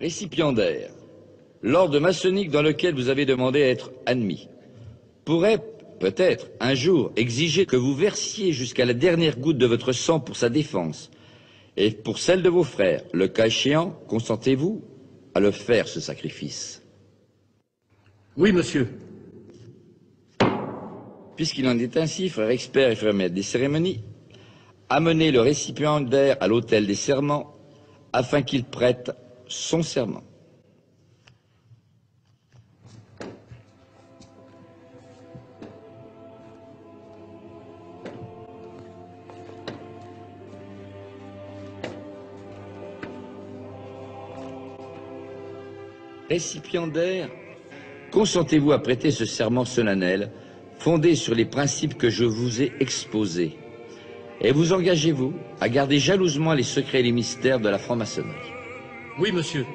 Récipiendaire, l'ordre maçonnique dans lequel vous avez demandé à être admis pourrait peut-être un jour exiger que vous versiez jusqu'à la dernière goutte de votre sang pour sa défense et pour celle de vos frères. Le cas échéant, consentez-vous à le faire, ce sacrifice? Oui, monsieur. Puisqu'il en est ainsi, frère expert et frère maître des cérémonies, amenez le récipiendaire à l'autel des serments afin qu'il prête son serment. Récipiendaire, consentez-vous à prêter ce serment solennel fondé sur les principes que je vous ai exposés? Et vous engagez-vous à garder jalousement les secrets et les mystères de la franc-maçonnerie? Oui, monsieur.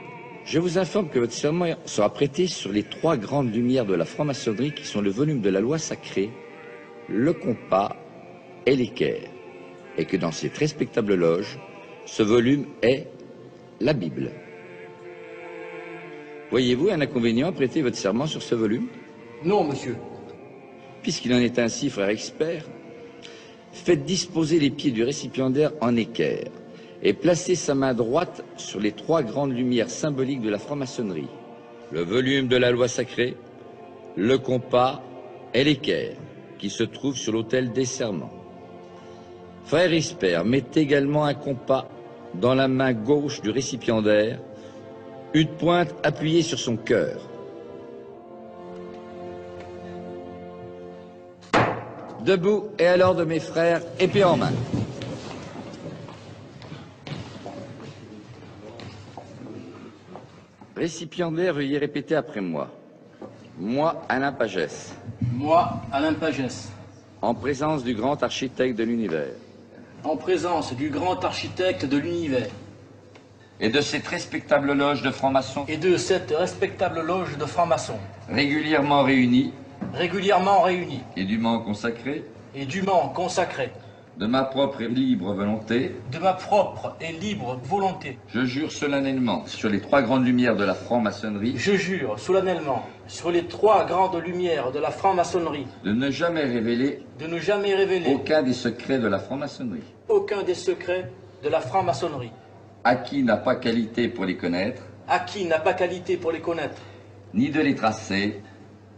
Je vous informe que votre serment sera prêté sur les trois grandes lumières de la franc-maçonnerie qui sont le volume de la loi sacrée, le compas et l'équerre, et que dans cette respectable loge, ce volume est la Bible. Voyez-vous un inconvénient à prêter votre serment sur ce volume? Non, monsieur. Puisqu'il en est ainsi, frère expert, faites disposer les pieds du récipiendaire en équerre et placez sa main droite sur les trois grandes lumières symboliques de la franc-maçonnerie, le volume de la loi sacrée, le compas et l'équerre, qui se trouvent sur l'autel des serments. Frère expert, mettez également un compas dans la main gauche du récipiendaire une pointe appuyée sur son cœur. Debout et alors de mes frères, épée en main. Récipiendaire, veuillez répéter après moi. Moi, Alain Pagès, Moi, Alain Pagès, en présence du grand architecte de l'univers. En présence du grand architecte de l'univers. Et de cette respectable loge de francs-maçons. Et de cette respectable loge de francs-maçons, régulièrement réunis. Régulièrement réunis. Et dûment consacrés, et dûment consacrés, de ma propre et libre volonté, de ma propre et libre volonté, je jure solennellement sur les trois grandes lumières de la franc-maçonnerie. Je jure solennellement sur les trois grandes lumières de la franc-maçonnerie. De ne jamais révéler de ne jamais révéler aucun des secrets de la franc-maçonnerie. aucun des secrets de la franc-maçonnerie, À qui n'a pas qualité pour les connaître, à qui n'a pas qualité pour les connaître, ni de les tracer,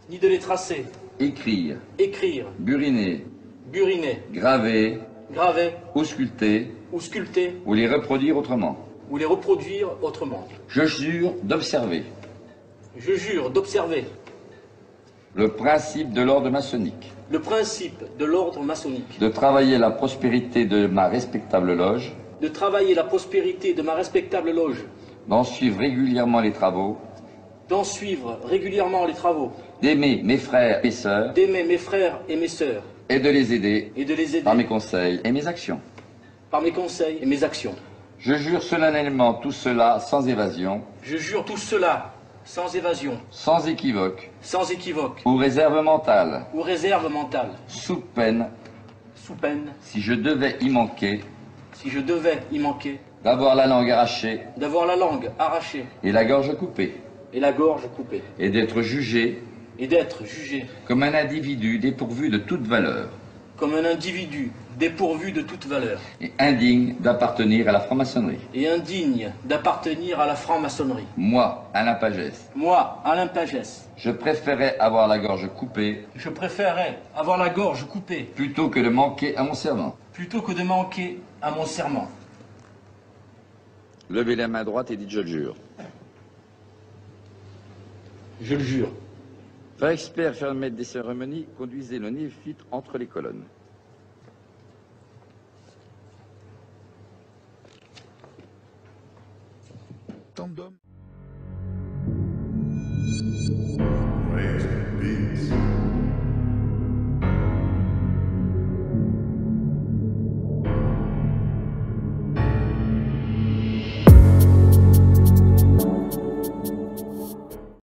ni de les tracer, écrire, écrire, buriner, buriner, graver, graver. Ou sculpter, ou sculpter. Ou les reproduire autrement. ou les reproduire autrement. Je jure d'observer. Je jure d'observer. Le principe de l'ordre maçonnique, le principe de l'ordre maçonnique, de travailler la prospérité de ma respectable loge, de travailler la prospérité de ma respectable loge, d'en suivre régulièrement les travaux, d'en suivre régulièrement les travaux, d'aimer mes frères et sœurs. D'aimer mes frères et mes sœurs et de les aider et de les aider. par mes conseils et mes actions. par mes conseils et mes actions. Je jure solennellement tout cela sans évasion, Je jure tout cela sans évasion, sans équivoque. Sans équivoque. Ou réserve mentale, ou réserve mentale, sous peine, sous peine, si je devais y manquer, si je devais y manquer, d'avoir la langue arrachée. D'avoir la langue arrachée. Et la gorge coupée, et la gorge coupée, et d'être jugé et d'être jugé comme un individu dépourvu de toute valeur comme un individu dépourvu de toute valeur et indigne d'appartenir à la franc-maçonnerie. et indigne d'appartenir à la franc-maçonnerie. Moi, Alain Pagès, Moi, Alain Pagès, je préférais avoir la gorge coupée je préférerais avoir la gorge coupée plutôt que de manquer à mon serment. plutôt que de manquer à mon serment. Levez la main droite et dites je le jure. Je le jure. Reichsperr, faire maître des cérémonies, conduisait le néophyte entre les colonnes. Tandem.